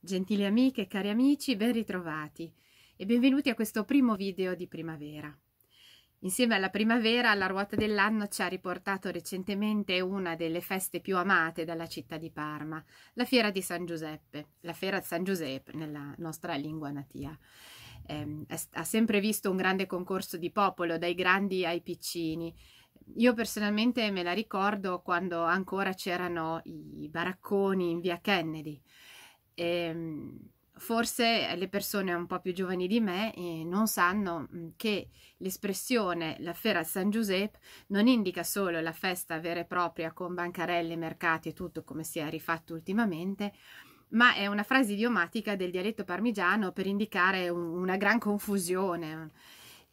Gentili amiche cari amici, ben ritrovati e benvenuti a questo primo video di primavera. Insieme alla primavera, la ruota dell'anno ci ha riportato recentemente una delle feste più amate dalla città di Parma, la Fiera di San Giuseppe, la Fiera di San Giuseppe nella nostra lingua natia. Eh, ha sempre visto un grande concorso di popolo, dai grandi ai piccini. Io personalmente me la ricordo quando ancora c'erano i baracconi in via Kennedy, e, ehm, forse le persone un po' più giovani di me eh, non sanno mm, che l'espressione la Fera San Giuseppe non indica solo la festa vera e propria con bancarelle, mercati e tutto come si è rifatto ultimamente, ma è una frase idiomatica del dialetto parmigiano per indicare un, una gran confusione.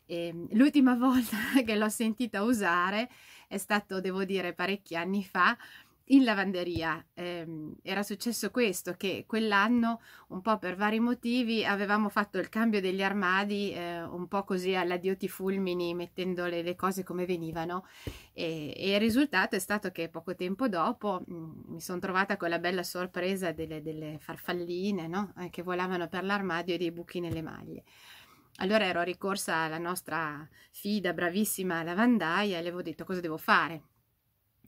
Ehm, l'ultima volta che l'ho sentita usare è stato, devo dire, parecchi anni fa, in lavanderia. Eh, era successo questo che quell'anno un po' per vari motivi avevamo fatto il cambio degli armadi eh, un po' così alla dioti fulmini mettendo le, cose come venivano. E, e, il risultato è stato che poco tempo dopo mh, mm, mi sono trovata con la bella sorpresa delle, delle farfalline no? eh, che volavano per l'armadio e dei buchi nelle maglie. Allora ero ricorsa alla nostra fida bravissima lavandaia e le avevo detto cosa devo fare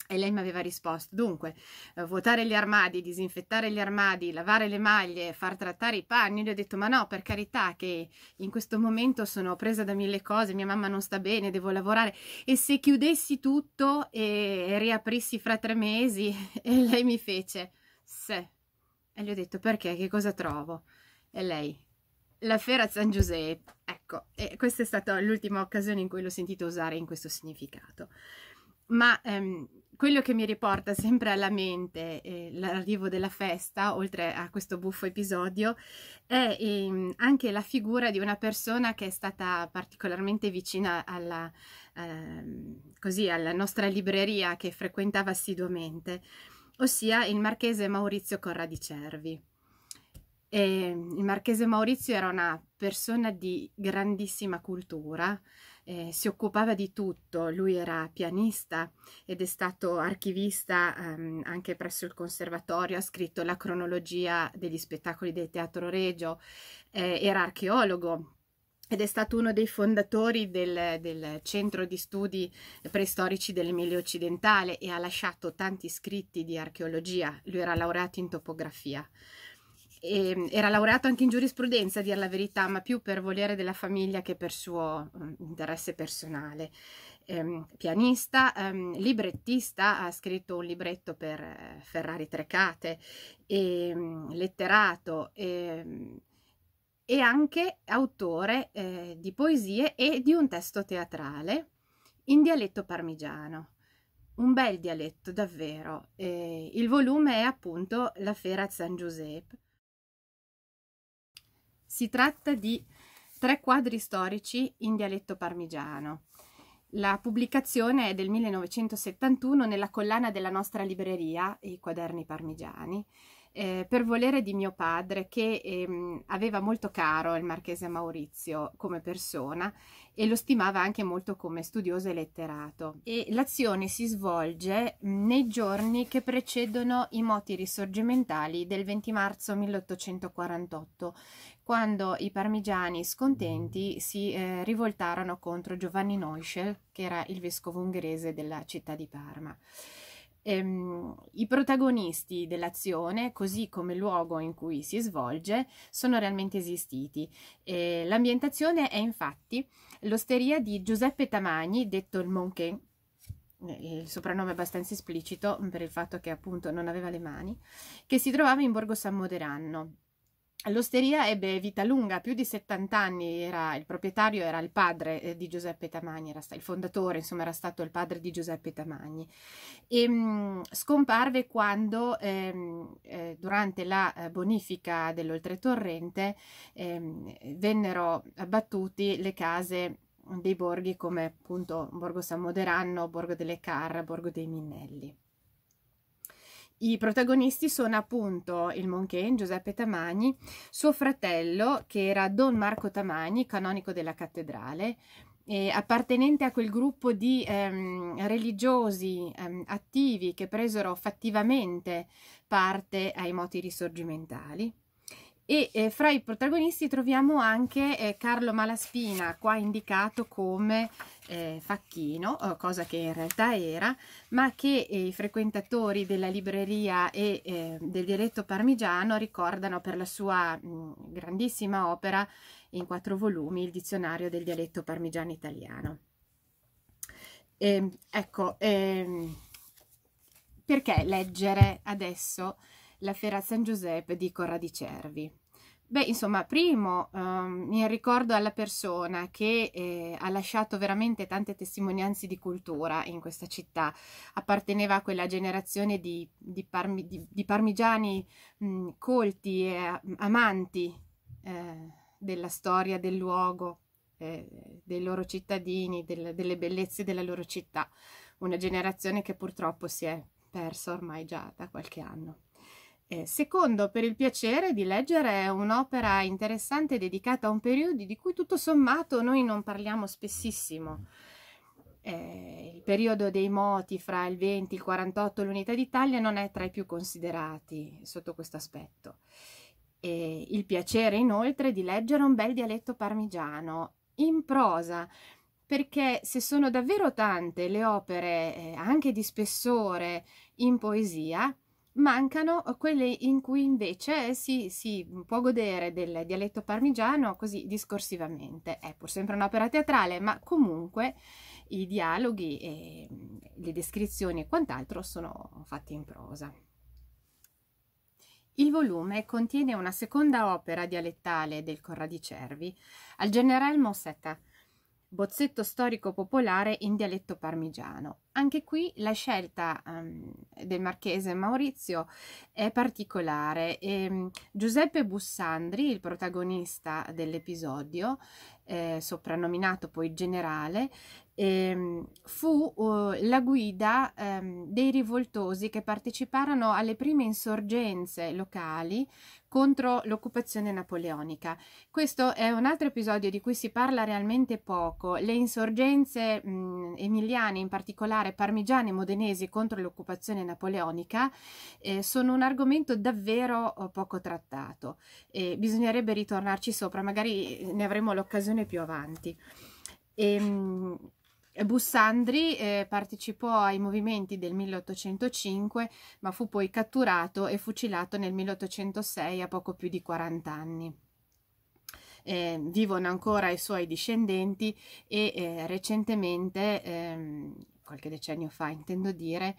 e lei mi aveva risposto, dunque, eh, vuotare gli armadi, disinfettare gli armadi, lavare le maglie, far trattare i panni. Io ho detto, ma no, per carità, che in questo momento sono presa da mille cose, mia mamma non sta bene, devo lavorare. E se chiudessi tutto e riaprissi fra tre mesi? E lei mi fece, se. E gli ho detto, perché? Che cosa trovo? E lei, la Fiera San Giuseppe. Ecco, e questa è stata l'ultima occasione in cui l'ho sentito usare in questo significato. Ma ehm, quello che mi riporta sempre alla mente eh, l'arrivo della festa, oltre a questo buffo episodio, è ehm, anche la figura di una persona che è stata particolarmente vicina alla, ehm, così, alla nostra libreria che frequentava assiduamente, ossia il marchese Maurizio Corradi Cervi. E il marchese Maurizio era una persona di grandissima cultura, eh, si occupava di tutto, lui era pianista ed è stato archivista ehm, anche presso il conservatorio, ha scritto la cronologia degli spettacoli del Teatro Regio, eh, era archeologo, ed è stato uno dei fondatori del, del, centro di studi preistorici dell'Emilia Occidentale e ha lasciato tanti scritti di archeologia. Lui era laureato in topografia. E ehm, era laureato anche in giurisprudenza, a dire la verità, ma più per volere della famiglia che per suo um, interesse personale. Um, pianista, um, librettista, ha scritto un libretto per uh, Ferrari Trecate, e, letterato e, e, anche autore eh, di poesie e di un testo teatrale in dialetto parmigiano un bel dialetto davvero. Eh, il volume è appunto La Fera San Giuseppe si tratta di tre quadri storici in dialetto parmigiano. La pubblicazione è del 1971 nella collana della nostra libreria, I quaderni parmigiani, eh, per volere di mio padre che ehm, aveva molto caro il marchese Maurizio come persona e lo stimava anche molto come studioso e letterato. E l'azione si svolge nei giorni che precedono i moti risorgimentali del 20 marzo 1848, quando i parmigiani scontenti si eh, rivoltarono contro Giovanni Neuschel, che era il vescovo ungherese della città di Parma ehm, i protagonisti dell'azione, così come il luogo in cui si svolge, sono realmente esistiti. Eh, l'ambientazione è infatti l'osteria di Giuseppe Tamagni, detto il Monché, eh, il soprannome è abbastanza esplicito per il fatto che appunto non aveva le mani, che si trovava in Borgo San Moderanno L'osteria ebbe vita lunga, più di 70 anni, era, il proprietario era il padre eh, di Giuseppe Tamagni, era il fondatore, insomma era stato il padre di Giuseppe Tamagni. E, mh, mm, scomparve quando ehm, eh, durante la eh, bonifica dell'oltretorrente ehm, vennero abbattuti le case dei borghi come appunto Borgo San Moderanno, Borgo delle Carre, Borgo dei Minnelli. I protagonisti sono appunto il Monchen, Giuseppe Tamagni, suo fratello che era Don Marco Tamagni, canonico della cattedrale, appartenente a quel gruppo di ehm, religiosi ehm, attivi che presero fattivamente parte ai moti risorgimentali. E eh, fra i protagonisti troviamo anche eh, Carlo Malaspina, qua indicato come eh, facchino, eh, cosa che in realtà era, ma che eh, i frequentatori della libreria e eh, del dialetto parmigiano ricordano per la sua mh, grandissima opera in quattro volumi, il dizionario del dialetto parmigiano italiano. E, ehm, ecco, ehm, perché leggere adesso la Fiera San Giuseppe di Corradi Cervi. Beh, insomma, primo um, mi ricordo alla persona che eh, ha lasciato veramente tante testimonianze di cultura in questa città, apparteneva a quella generazione di, di, parmi, di, di parmigiani mh, colti e amanti eh, della storia del luogo, eh, dei loro cittadini, del, delle bellezze della loro città, una generazione che purtroppo si è persa ormai già da qualche anno. Eh, secondo, per il piacere di leggere un'opera interessante dedicata a un periodo di cui tutto sommato noi non parliamo spessissimo. Eh, il periodo dei moti fra il 20 e il 48 l'unità d'Italia non è tra i più considerati sotto questo aspetto. Eh, il piacere inoltre di leggere un bel dialetto parmigiano in prosa, perché se sono davvero tante le opere eh, anche di spessore in poesia, mancano quelle in cui invece si, si, può godere del dialetto parmigiano così discorsivamente. È pur sempre un'opera teatrale, ma comunque i dialoghi e le descrizioni e quant'altro sono fatti in prosa. Il volume contiene una seconda opera dialettale del Corradi Cervi, al generale Mossetta, bozzetto storico popolare in dialetto parmigiano. Anche qui la scelta um, del marchese Maurizio è particolare. E, um, Giuseppe Bussandri, il protagonista dell'episodio, eh, soprannominato poi generale, eh, fu uh, la guida eh, dei rivoltosi che parteciparono alle prime insorgenze locali contro l'occupazione napoleonica. Questo è un altro episodio di cui si parla realmente poco. Le insorgenze mh, emiliane, in particolare parmigiane e modenesi contro l'occupazione napoleonica, eh, sono un argomento davvero oh, poco trattato. E bisognerebbe ritornarci sopra, magari ne avremo l'occasione più avanti. E, ehm, Bussandri eh, partecipò ai movimenti del 1805 ma fu poi catturato e fucilato nel 1806 a poco più di 40 anni. Eh, vivono ancora i suoi discendenti e eh, recentemente, ehm, qualche decennio fa intendo dire,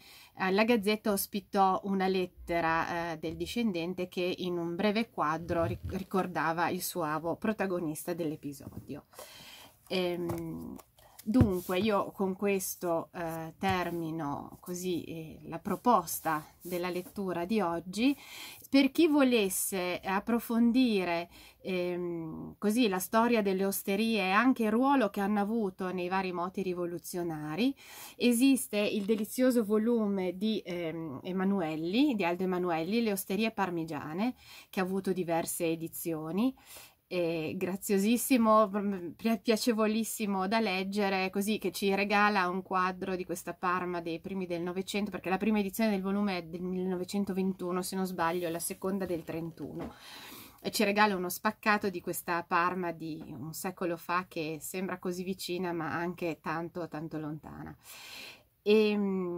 la Gazzetta ospitò una lettera eh, del discendente che in un breve quadro ricordava il suavo protagonista dell'episodio. Dunque io con questo eh, termino così eh, la proposta della lettura di oggi. Per chi volesse approfondire ehm, così la storia delle osterie e anche il ruolo che hanno avuto nei vari moti rivoluzionari, esiste il delizioso volume di ehm, Emanuelli, di Aldo Emanuelli, Le osterie parmigiane, che ha avuto diverse edizioni e graziosissimo, piacevolissimo da leggere, così che ci regala un quadro di questa Parma dei primi del Novecento, perché la prima edizione del volume è del 1921, se non sbaglio, la seconda del 31. E ci regala uno spaccato di questa Parma di un secolo fa che sembra così vicina ma anche tanto tanto lontana. E, ehm,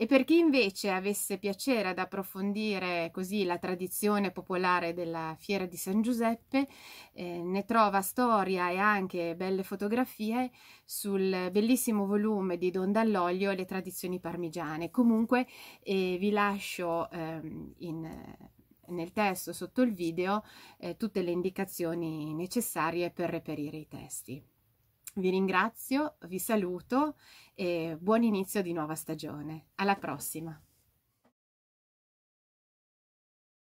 e, per chi invece avesse piacere ad approfondire così la tradizione popolare della fiera di San Giuseppe, eh, ne trova storia e anche belle fotografie sul bellissimo volume di Don Dall'Olio Le tradizioni parmigiane. Comunque eh, vi lascio eh, in, nel testo sotto il video eh, tutte le indicazioni necessarie per reperire i testi. Vi ringrazio, vi saluto e buon inizio di nuova stagione. Alla prossima!